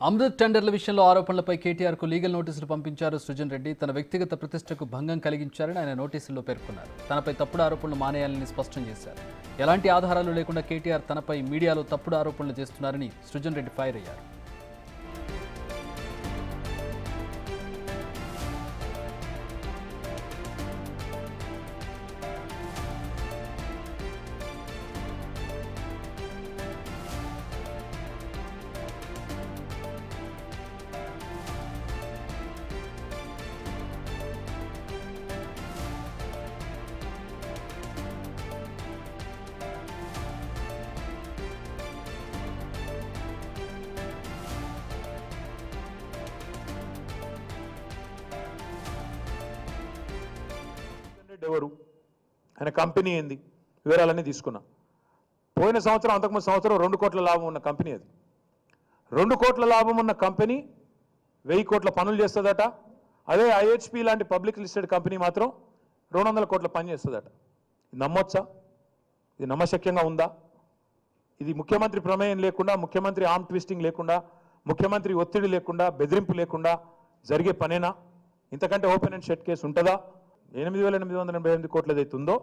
అమృత్ టెండర్ల విషయంలో ఆరోపణలపై కేటీఆర్కు లీగల్ నోటీసులు పంపించారు సృజన్ రెడ్డి. తన వ్యక్తిగత ప్రతిష్టకు భంగం కలిగించారని ఆయన నోటీసుల్లో పేర్కొన్నారు. తనపై తప్పుడు ఆరోపణలు మానేయాలని స్పష్టం చేశారు. ఎలాంటి ఆధారాలు లేకుండా కేటీఆర్ తనపై మీడియాలో తప్పుడు ఆరోపణలు చేస్తున్నారని సృజన్ రెడ్డి ఫైర్ అయ్యారు. రెడ్డి ఎవరు? ఆయన కంపెనీ ఏంది? వివరాలన్నీ తీసుకున్నా. పోయిన సంవత్సరం అంతకుముందు సంవత్సరం రెండు కోట్ల లాభం ఉన్న కంపెనీ అది. రెండు కోట్ల లాభం ఉన్న కంపెనీ వెయ్యి కోట్ల పనులు చేస్తుందట. అదే ఐహెచ్పి లాంటి పబ్లిక్ లిస్టెడ్ కంపెనీ మాత్రం రెండు వందల కోట్ల పని చేస్తుందట. ఇది నమ్మొచ్చా? ఇది నమ్మశక్యంగా ఉందా? ఇది ముఖ్యమంత్రి ప్రమేయం లేకుండా ముఖ్యమంత్రి ఆర్మ్ ట్విస్టింగ్ లేకుండా ముఖ్యమంత్రి ఒత్తిడి లేకుండా బెదిరింపు లేకుండా జరిగే పనేనా? ఇంతకంటే ఓపెన్ అండ్ షెట్ కేసు ఉంటుందా? ఎనిమిది వేల ఎనిమిది వందల ఎనభై ఎనిమిది కోట్లు ఏదైతే ఉందో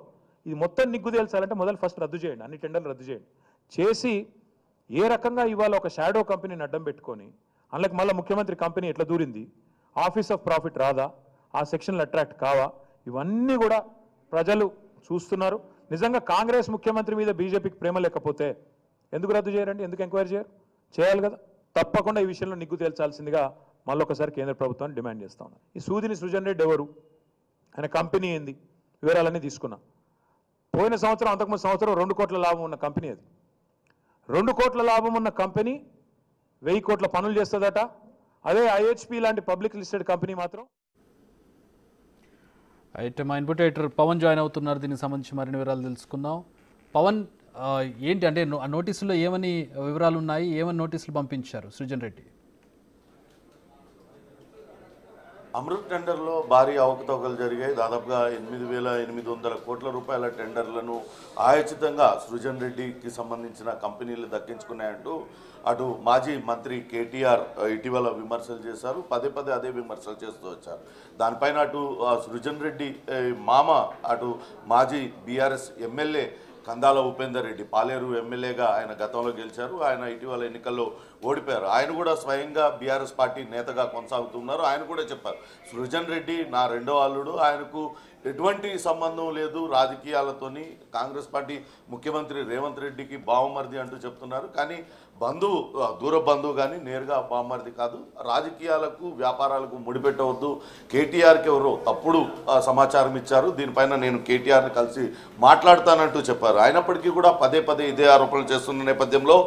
ఇది మొత్తం నిగ్గు తేల్చాలంటే మొదలు ఫస్ట్ రద్దు చేయండి అన్ని టెండర్లు రద్దు చేయండి. చేసి ఏ రకంగా ఇవాళ ఒక షాడో కంపెనీని అడ్డం పెట్టుకొని అందులోకి మళ్ళీ ముఖ్యమంత్రి కంపెనీ ఎట్లా దూరింది? ఆఫీస్ ఆఫ్ ప్రాఫిట్ రాదా? ఆ సెక్షన్లు అట్రాక్ట్ కావా? ఇవన్నీ కూడా ప్రజలు చూస్తున్నారు. నిజంగా కాంగ్రెస్ ముఖ్యమంత్రి మీద బీజేపీకి ప్రేమ లేకపోతే ఎందుకు రద్దు చేయరండి? ఎందుకు ఎంక్వైరీ చేయరు? చేయాలి కదా. తప్పకుండా ఈ విషయంలో నిగ్గు తేల్చాల్సిందిగా మళ్ళొకసారి కేంద్ర ప్రభుత్వాన్ని డిమాండ్ చేస్తా ఈ సూదిని సృజన్ రెడ్డి ఎవరు? ఆయన కంపెనీ ఏంది? వివరాలన్నీ తీసుకున్నా. పోయిన సంవత్సరం అంతకుముందు సంవత్సరం రెండు కోట్ల లాభం ఉన్న కంపెనీ అది. రెండు కోట్ల లాభం ఉన్న కంపెనీ వెయ్యి కోట్ల పనులు చేస్తుందట. అదే ఐహెచ్పి లాంటి పబ్లిక్ లిస్టెడ్ కంపెనీ మాత్రం. అయితే మా ఇన్పుట్ ఎడిటర్ పవన్ జాయిన్ అవుతున్నారు. దీనికి సంబంధించి మరిన్ని వివరాలు తెలుసుకుందాం. పవన్ ఏంటి అంటే నోటీసులో ఏమని వివరాలు ఉన్నాయి ఏమని నోటీసులు పంపించారు? సృజన్ రెడ్డి. అమృత్ టెండర్లో భారీ అవకతవకలు జరిగాయి. దాదాపుగా ఎనిమిది వేల ఎనిమిది వందల కోట్ల రూపాయల టెండర్లను ఆయోచితంగా సృజన్ రెడ్డికి సంబంధించిన కంపెనీలు దక్కించుకున్నాయంటూ అటు మాజీ మంత్రి కేటీఆర్ ఇటీవల విమర్శలు చేశారు. పదే పదే అదే విమర్శలు చేస్తూ వచ్చారు. దానిపైన అటు సృజన్ రెడ్డి మామ అటు మాజీ బీఆర్ఎస్ ఎమ్మెల్యే కందాల ఉపేందర్ రెడ్డి పాలేరు ఎమ్మెల్యేగా ఆయన గతంలో గెలిచారు. ఆయన ఇటీవల ఎన్నికల్లో ఓడిపోయారు. ఆయన కూడా స్వయంగా బీఆర్ఎస్ పార్టీ నేతగా కొనసాగుతున్నారు. ఆయన కూడా చెప్పారు సృజన్ రెడ్డి నా రెండో అల్లుడు. ఆయనకు ఎటువంటి సంబంధం లేదు రాజకీయాలతోని. కాంగ్రెస్ పార్టీ ముఖ్యమంత్రి రేవంత్ రెడ్డికి బావమరిది అంటూ చెప్తున్నారు. కానీ బంధువు దూర బంధువు కానీ నేరుగా బామ్మర్ది కాదు. రాజకీయాలకు వ్యాపారాలకు ముడిపెట్టవద్దు. కేటీఆర్కి ఎవరో తప్పుడు సమాచారం ఇచ్చారు. దీనిపైన నేను కేటీఆర్ని కలిసి మాట్లాడతానంటూ చెప్పారు. అయినప్పటికీ కూడా పదే పదే ఇదే ఆరోపణలు చేస్తున్న నేపథ్యంలో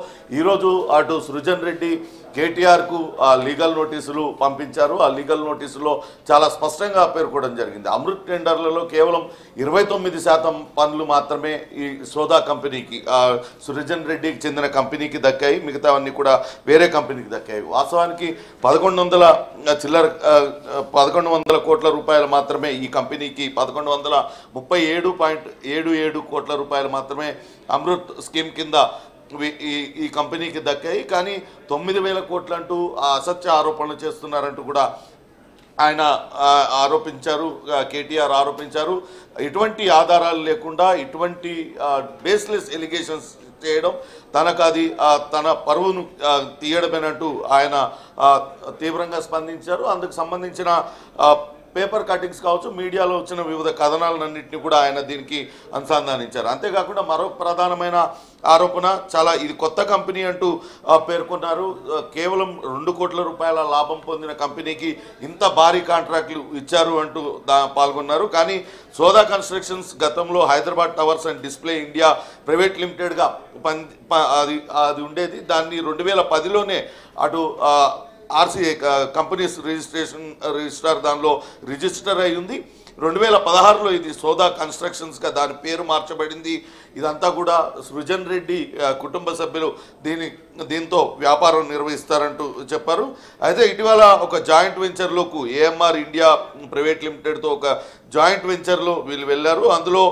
ఈరోజు అటు సృజన్ రెడ్డి కేటీఆర్కు ఆ లీగల్ నోటీసులు పంపించారు. ఆ లీగల్ నోటీసులో చాలా స్పష్టంగా పేర్కోవడం జరిగింది. అమృత్ టెండర్లలో కేవలం ఇరవై తొమ్మిది శాతం పనులు మాత్రమే ఈ సోదా కంపెనీకి సృజన్ రెడ్డికి చెందిన కంపెనీకి దక్కాయి. మిగతావన్నీ కూడా వేరే కంపెనీకి దక్కాయి. వాస్తవానికి పదకొండు వందల చిల్లర పదకొండు వందల కోట్ల రూపాయలు మాత్రమే ఈ కంపెనీకి పదకొండు వందల ముప్పై ఏడు పాయింట్ ఏడు ఏడు కోట్ల రూపాయలు మాత్రమే అమృత్ స్కీమ్ కింద ఈ ఈ కంపెనీకి దక్కాయి. కానీ తొమ్మిది వేల కోట్లంటూ అసత్య ఆరోపణలు చేస్తున్నారంటూ కూడా ఆయన ఆరోపించారు. కేటీఆర్ ఆరోపించారు. ఎటువంటి ఆధారాలు లేకుండా ఇటువంటి బేస్లెస్ ఎలిగేషన్స్ చేయడం తనకు అది తన పరువును తీయడమేనంటూ ఆయన తీవ్రంగా స్పందించారు. అందుకు సంబంధించిన పేపర్ కటింగ్స్ కావచ్చు మీడియాలో వచ్చిన వివిధ కథనాలన్నింటినీ కూడా ఆయన దీనికి అనుసంధానించారు. అంతేకాకుండా మరో ప్రధానమైన ఆరోపణ చాలా ఇది కొత్త కంపెనీ అంటూ పేర్కొన్నారు. కేవలం రెండు కోట్ల రూపాయల లాభం పొందిన కంపెనీకి ఇంత భారీ కాంట్రాక్ట్లు ఇచ్చారు అంటూ దా పాల్గొన్నారు. కానీ సోదా కన్స్ట్రక్షన్స్ గతంలో Hyderabad towers and display India private లిమిటెడ్గా పని అది అది ఉండేది. దాన్ని రెండు వేల పదిలోనే అటు ఆర్సీఏ కంపెనీస్ రిజిస్ట్రేషన్ రిజిస్టర్ దానిలో రిజిస్టర్ అయి ఉంది రెండు వేల పదహారులో ఇది సోదా కన్స్ట్రక్షన్స్గా దాని పేరు మార్చబడింది. ఇదంతా కూడా సృజన్ రెడ్డి కుటుంబ సభ్యులు దీని దీంతో వ్యాపారం నిర్వహిస్తారంటూ చెప్పారు. అయితే ఇటీవల ఒక జాయింట్ వెంచర్లోకి ఏఎంఆర్ ఇండియా ప్రైవేట్ లిమిటెడ్తో ఒక జాయింట్ వెంచర్లో వీళ్ళు వెళ్ళారు. అందులో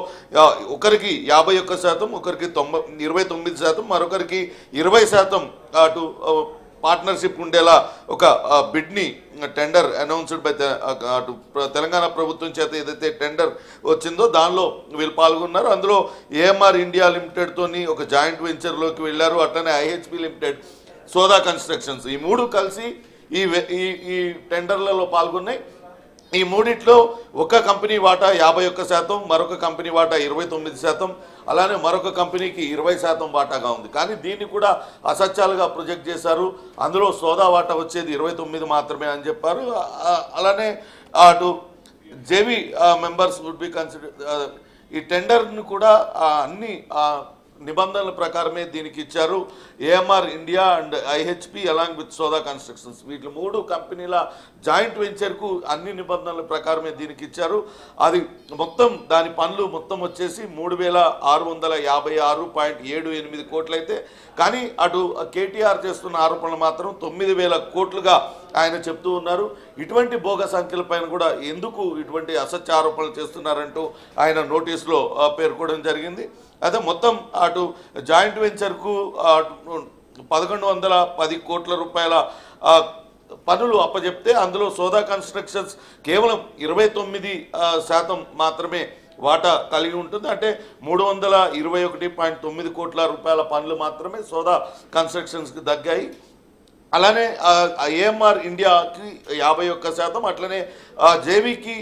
ఒకరికి యాభై ఒక్క శాతం ఒకరికి తొంభై ఇరవై తొమ్మిది శాతం మరొకరికి ఇరవై శాతం అటు పార్ట్నర్షిప్ ఉండేలా ఒక బిడ్ని టెండర్ అనౌన్స్డ్ బై అటు తెలంగాణ ప్రభుత్వం చేత ఏదైతే టెండర్ వచ్చిందో దానిలో వీళ్ళు పాల్గొన్నారు. అందులో ఏఎంఆర్ ఇండియా లిమిటెడ్తోని ఒక జాయింట్ వెంచర్లోకి వెళ్ళారు. అట్లనే ఐహెచ్పి లిమిటెడ్ సోదా కన్స్ట్రక్షన్స్. ఈ మూడు కలిసి ఈ ఈ ఈ టెండర్లలో పాల్గొన్నాయి. ఈ మూడిట్లో ఒక కంపెనీ వాటా యాభై ఒక్క శాతం మరొక కంపెనీ వాటా ఇరవై తొమ్మిది శాతం అలానే మరొక కంపెనీకి ఇరవై శాతం వాటాగా ఉంది. కానీ దీన్ని కూడా అసత్యాలుగా ప్రొజెక్ట్ చేశారు. అందులో సోదా వాటా వచ్చేది ఇరవై తొమ్మిది మాత్రమే అని చెప్పారు. అలానే అటు JV members would be consider ఈ టెండర్ను కూడా అన్ని నిబంధనల ప్రకారమే దీనికి ఇచ్చారు. AMR India and IHP along with Soda constructions. వీటి మూడు కంపెనీల జాయింట్ వెంచర్కు అన్ని నిబంధనల ప్రకారమే దీనికి ఇచ్చారు. అది మొత్తం దాని పనులు మొత్తం వచ్చేసి మూడు వేల ఆరు వందల యాభై ఆరు పాయింట్ ఏడు ఎనిమిది కోట్లయితే కానీ అటు కేటీఆర్ చేస్తున్న ఆరోపణలు మాత్రం తొమ్మిది వేల కోట్లుగా ఆయన చెప్తూ ఉన్నారు. ఇటువంటి భోగ సంఖ్యలపైన కూడా ఎందుకు ఇటువంటి అసత్య ఆరోపణలు చేస్తున్నారంటూ ఆయన నోటీసులో పేర్కోవడం పేర్కొనడం జరిగింది. అదే మొత్తం అటు జాయింట్ వెంచర్కు పదకొండు వందల పది కోట్ల రూపాయల పనులు అప్పజెప్తే అందులో సోదా కన్స్ట్రక్షన్స్ కేవలం ఇరవై తొమ్మిది శాతం మాత్రమే వాటా కలిగి ఉంటుంది. అంటే మూడు వందల ఇరవై ఒకటి పాయింట్ తొమ్మిది కోట్ల రూపాయల పనులు మాత్రమే సోదా కన్స్ట్రక్షన్స్కి దగ్గాయి. అలానే ఏఎంఆర్ ఇండియాకి యాభై ఒక్క శాతం అట్లనే జేవీకి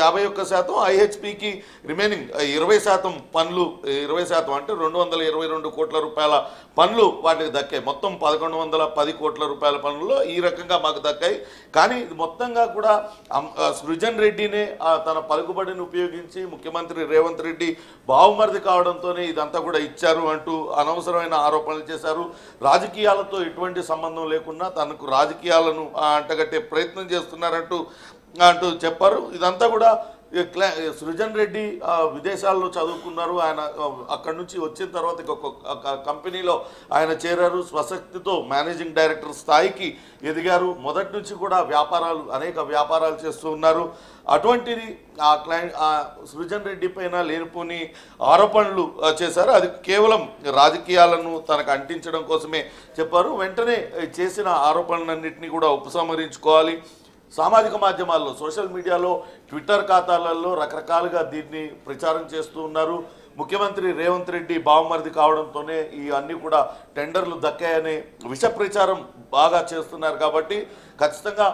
యాభై ఒక్క శాతం ఐహెచ్పికి రిమైనింగ్ ఇరవై శాతం పనులు ఇరవై శాతం అంటే రెండు వందల ఇరవై రెండు కోట్ల రూపాయల పనులు వాటికి దక్కాయి. మొత్తం పదకొండు వందల పది కోట్ల రూపాయల పనుల్లో ఈ రకంగా మాకు దక్కాయి. కానీ ఇది మొత్తంగా కూడా సృజన్ రెడ్డినే తన పలుకుబడిని ఉపయోగించి ముఖ్యమంత్రి రేవంత్ రెడ్డి బావుమరిది కావడంతోనే ఇదంతా కూడా ఇచ్చారు అంటూ అనవసరమైన ఆరోపణలు చేశారు. రాజకీయాలతో ఎటువంటి సంబంధం లేకుండా తనకు రాజకీయాలను అంటగట్టే ప్రయత్నం చేస్తున్నారంటూ అంటూ చెప్పారు. ఇదంతా కూడా క్లా- సృజన్ రెడ్డి విదేశాల్లో చదువుకున్నారు. ఆయన అక్కడి నుంచి వచ్చిన తర్వాత ఇంకొక ఒక కంపెనీలో ఆయన చేరారు. స్వశక్తితో మేనేజింగ్ డైరెక్టర్ స్థాయికి ఎదిగారు. మొదటి నుంచి కూడా వ్యాపారాలు అనేక వ్యాపారాలు చేస్తూ ఉన్నారు. అటువంటిది ఆ క్లయింట్ ఆ సృజన్ రెడ్డి పైన లేనిపోని ఆరోపణలు చేశారు. అది కేవలం రాజకీయాలను తనకు అంటించడం కోసమే చెప్పారు. వెంటనే చేసిన ఆరోపణలన్నింటినీ కూడా ఉపసంహరించుకోవాలి. సామాజిక మాధ్యమాల్లో సోషల్ మీడియాలో ట్విట్టర్ ఖాతాలలో రకరకాలుగా దీన్ని ప్రచారం చేస్తూ ఉన్నారు. ముఖ్యమంత్రి రేవంత్ రెడ్డి బావమరిది కావడంతోనే ఈ అన్ని కూడా టెండర్లు దక్కాయనే విష ప్రచారం బాగా చేస్తున్నారు కాబట్టి ఖచ్చితంగా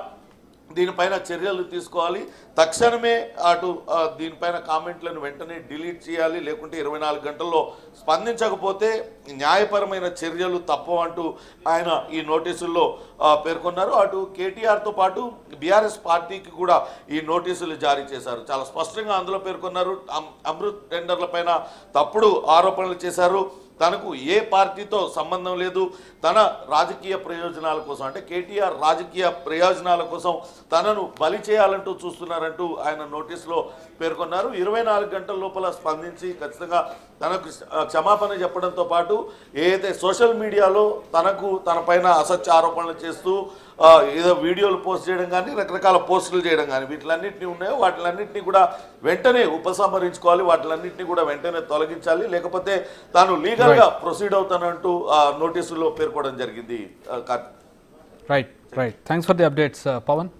దీనిపైన చర్యలు తీసుకోవాలి. తక్షణమే అటు దీనిపైన కామెంట్లను వెంటనే డిలీట్ చేయాలి. లేకుంటే ఇరవై నాలుగు గంటల్లో స్పందించకపోతే న్యాయపరమైన చర్యలు తప్పవంటూ ఆయన ఈ నోటీసుల్లో పేర్కొన్నారు. అటు కేటీఆర్తో పాటు బీఆర్ఎస్ పార్టీకి కూడా ఈ నోటీసులు జారీ చేశారు. చాలా స్పష్టంగా అందులో పేర్కొన్నారు. అమ్- అమృత్ టెండర్ల పైన తప్పుడు ఆరోపణలు చేశారు. తనకు ఏ పార్టీతో సంబంధం లేదు. తన రాజకీయ ప్రయోజనాల కోసం అంటే కేటీఆర్ రాజకీయ ప్రయోజనాల కోసం తనను బలి చేయాలంటూ చూస్తున్నారంటూ ఆయన నోటీసులో పేర్కొన్నారు. ఇరవై నాలుగు గంటల లోపల స్పందించి ఖచ్చితంగా తనకు క్షమాపణ చెప్పడంతో పాటు ఏదైతే సోషల్ మీడియాలో తనకు తన పైన అసత్య ఆరోపణలు చేస్తూ ఏదో వీడియోలు పోస్ట్ చేయడం కానీ రకరకాల పోస్టులు చేయడం కానీ వీటిలన్నింటినీ ఉన్నాయో వాటిలన్నింటినీ కూడా వెంటనే ఉపసంహరించుకోవాలి వాటిలన్నింటినీ కూడా వెంటనే తొలగించాలి లేకపోతే తాను లీగల్గా ప్రొసీడ్ అవుతానంటూ ఆ, నోటీసులో పేర్కోవడం జరిగింది right right thanks for the updates Pavan